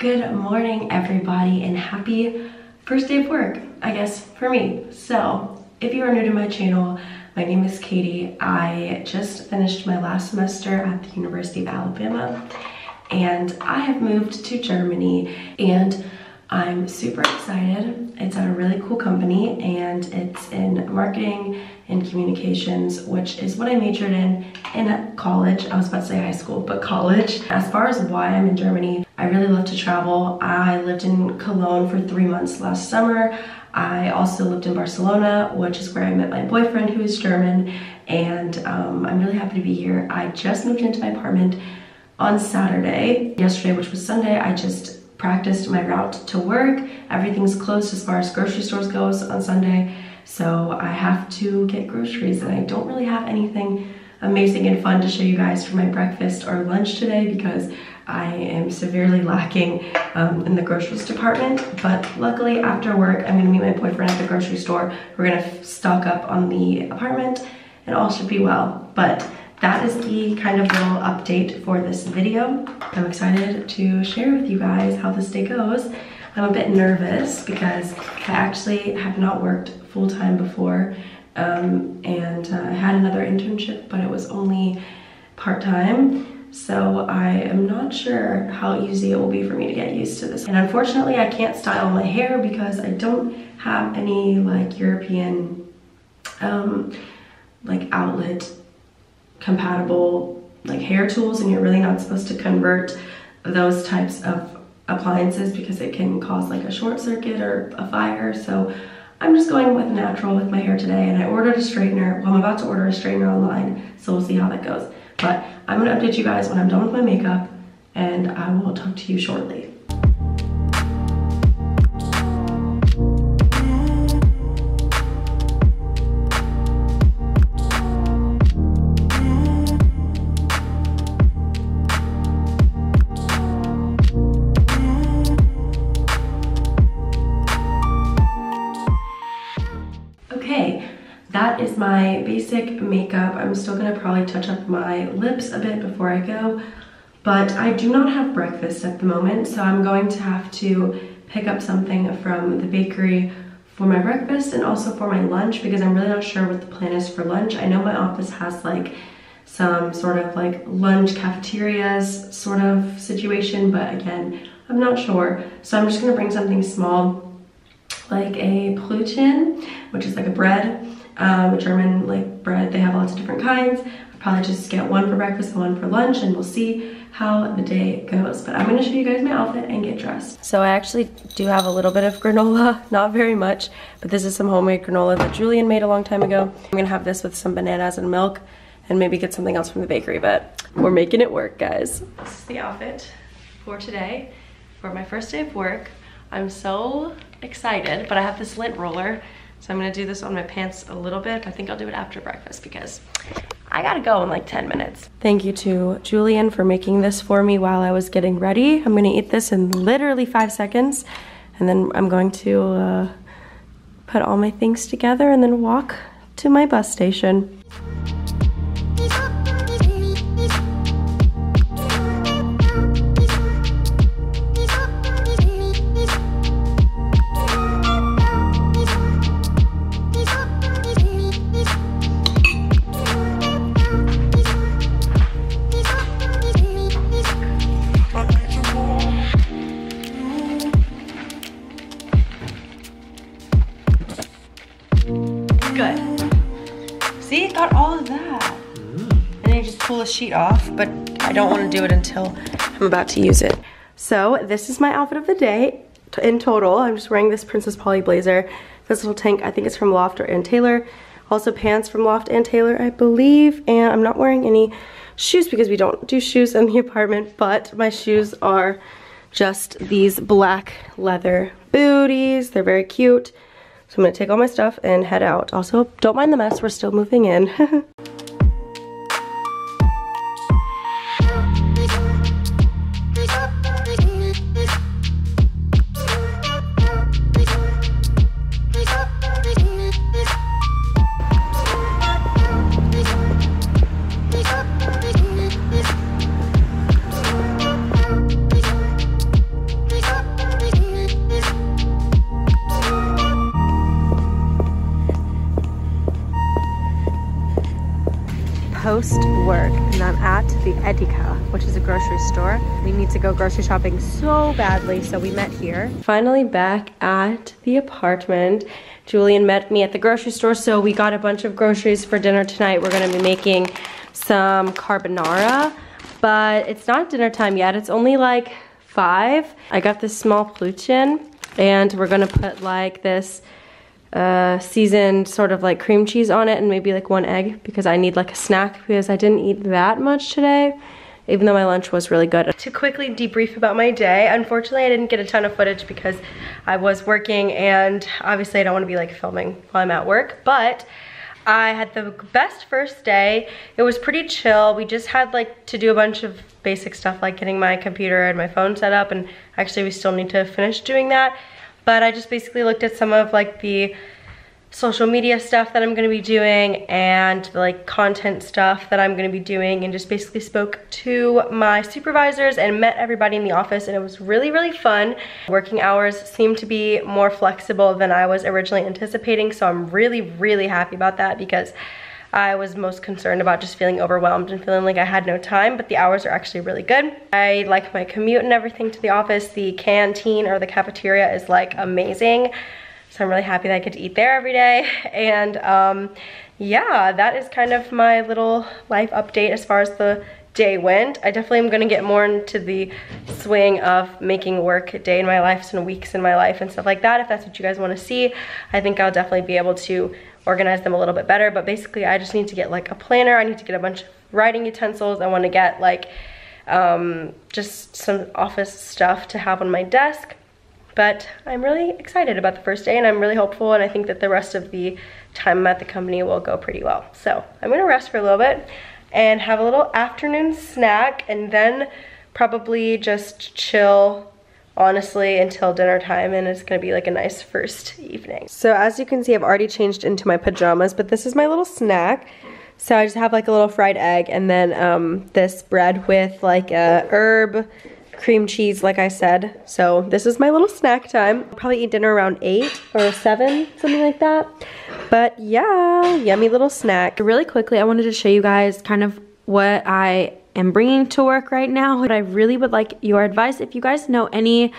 Good morning, everybody, and happy first day of work, I guess, for me. So, if you are new to my channel, my name is Katie. I just finished my last semester at the University of Alabama, and I have moved to Germany, and I'm super excited. It's at a really cool company, and it's in marketing and communications, which is what I majored in in college. I was about to say high school, but college. As far as why I'm in Germany, I really love to travel. I lived in Cologne for three months last summer. I also lived in Barcelona, which is where I met my boyfriend who is German, and um, I'm really happy to be here. I just moved into my apartment on Saturday. Yesterday, which was Sunday, I just practiced my route to work. Everything's closed as far as grocery stores goes on Sunday. So I have to get groceries and I don't really have anything amazing and fun to show you guys for my breakfast or lunch today because I am severely lacking um, in the groceries department. But luckily after work, I'm gonna meet my boyfriend at the grocery store. We're gonna stock up on the apartment and all should be well. But that is the kind of little update for this video. I'm excited to share with you guys how this day goes. I'm a bit nervous because I actually have not worked full-time before um, and uh, I had another internship but it was only part-time so I am not sure how easy it will be for me to get used to this and unfortunately I can't style my hair because I don't have any like European um, like outlet compatible like hair tools and you're really not supposed to convert those types of appliances because it can cause like a short circuit or a fire. So I'm just going with natural with my hair today and I ordered a straightener. Well, I'm about to order a straightener online, so we'll see how that goes. But I'm gonna update you guys when I'm done with my makeup and I will talk to you shortly. That is my basic makeup. I'm still gonna probably touch up my lips a bit before I go, but I do not have breakfast at the moment, so I'm going to have to pick up something from the bakery for my breakfast and also for my lunch because I'm really not sure what the plan is for lunch. I know my office has like some sort of like lunch cafeterias sort of situation, but again, I'm not sure. So I'm just gonna bring something small like a Brötchen, which is like a bread um, German like bread. They have lots of different kinds. I'll probably just get one for breakfast and one for lunch and we'll see how the day goes. But I'm gonna show you guys my outfit and get dressed. So I actually do have a little bit of granola, not very much, but this is some homemade granola that Julian made a long time ago. I'm gonna have this with some bananas and milk and maybe get something else from the bakery, but we're making it work, guys. This is the outfit for today, for my first day of work. I'm so excited, but I have this lint roller so I'm gonna do this on my pants a little bit. I think I'll do it after breakfast because I gotta go in like 10 minutes. Thank you to Julian for making this for me while I was getting ready. I'm gonna eat this in literally five seconds and then I'm going to uh, put all my things together and then walk to my bus station. Sheet off, but I don't want to do it until I'm about to use it. So this is my outfit of the day in total. I'm just wearing this Princess Polly blazer. This little tank, I think it's from Loft or Ann Taylor. Also pants from Loft and Taylor, I believe. And I'm not wearing any shoes because we don't do shoes in the apartment, but my shoes are just these black leather booties. They're very cute. So I'm gonna take all my stuff and head out. Also, don't mind the mess, we're still moving in. post work and I'm at the Edeka, which is a grocery store. We need to go grocery shopping so badly, so we met here. Finally back at the apartment. Julian met me at the grocery store, so we got a bunch of groceries for dinner tonight. We're gonna be making some carbonara, but it's not dinner time yet. It's only like five. I got this small Plutin, and we're gonna put like this uh, seasoned sort of like cream cheese on it and maybe like one egg because I need like a snack because I didn't eat that much today even though my lunch was really good. To quickly debrief about my day, unfortunately I didn't get a ton of footage because I was working and obviously I don't want to be like filming while I'm at work, but I had the best first day. It was pretty chill. We just had like to do a bunch of basic stuff like getting my computer and my phone set up and actually we still need to finish doing that. But I just basically looked at some of like the social media stuff that I'm gonna be doing and the like content stuff that I'm gonna be doing and just basically spoke to my supervisors and met everybody in the office and it was really, really fun. Working hours seemed to be more flexible than I was originally anticipating so I'm really, really happy about that because I was most concerned about just feeling overwhelmed and feeling like I had no time, but the hours are actually really good. I like my commute and everything to the office. The canteen or the cafeteria is like amazing. So I'm really happy that I get to eat there every day. And um, yeah, that is kind of my little life update as far as the day went. I definitely am gonna get more into the swing of making work day in my life and weeks in my life and stuff like that. If that's what you guys wanna see, I think I'll definitely be able to organize them a little bit better. But basically I just need to get like a planner. I need to get a bunch of writing utensils. I wanna get like um, just some office stuff to have on my desk. But I'm really excited about the first day and I'm really hopeful and I think that the rest of the time at the company will go pretty well. So I'm gonna rest for a little bit and have a little afternoon snack and then probably just chill honestly until dinner time and it's gonna be like a nice first evening. So as you can see, I've already changed into my pajamas, but this is my little snack. So I just have like a little fried egg and then um, this bread with like a herb, cream cheese, like I said. So this is my little snack time. I'll probably eat dinner around eight or seven, something like that. But yeah, yummy little snack. Really quickly, I wanted to show you guys kind of what I am bringing to work right now. But I really would like your advice. If you guys know any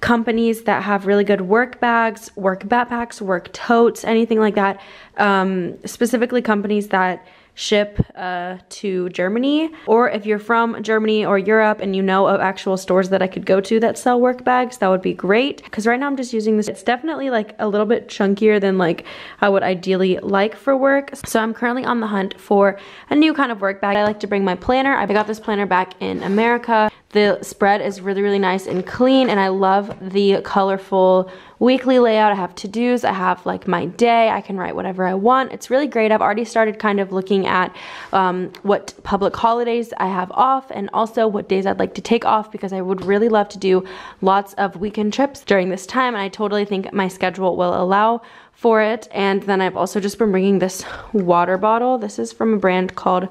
companies that have really good work bags, work backpacks, work totes, anything like that, um, specifically companies that ship uh, to Germany. Or if you're from Germany or Europe and you know of actual stores that I could go to that sell work bags, that would be great. Because right now I'm just using this. It's definitely like a little bit chunkier than like I would ideally like for work. So I'm currently on the hunt for a new kind of work bag. I like to bring my planner. I got this planner back in America. The spread is really, really nice and clean and I love the colorful weekly layout. I have to-dos, I have like my day, I can write whatever I want. It's really great. I've already started kind of looking at um, what public holidays I have off and also what days I'd like to take off because I would really love to do lots of weekend trips during this time and I totally think my schedule will allow for it. And then I've also just been bringing this water bottle. This is from a brand called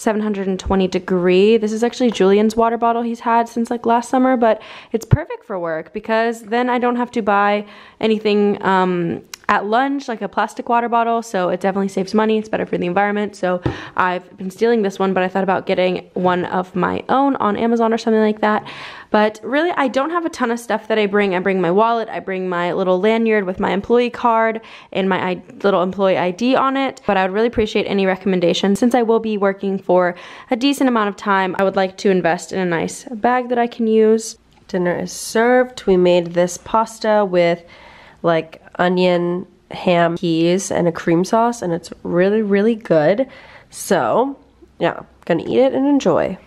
720 degree. This is actually Julian's water bottle he's had since like last summer, but it's perfect for work because then I don't have to buy anything um, at lunch, like a plastic water bottle, so it definitely saves money. It's better for the environment. So I've been stealing this one, but I thought about getting one of my own on Amazon or something like that. But really, I don't have a ton of stuff that I bring. I bring my wallet, I bring my little lanyard with my employee card and my little employee ID on it. But I would really appreciate any recommendations. Since I will be working for a decent amount of time, I would like to invest in a nice bag that I can use. Dinner is served. We made this pasta with like onion, ham, peas, and a cream sauce, and it's really, really good. So, yeah, gonna eat it and enjoy.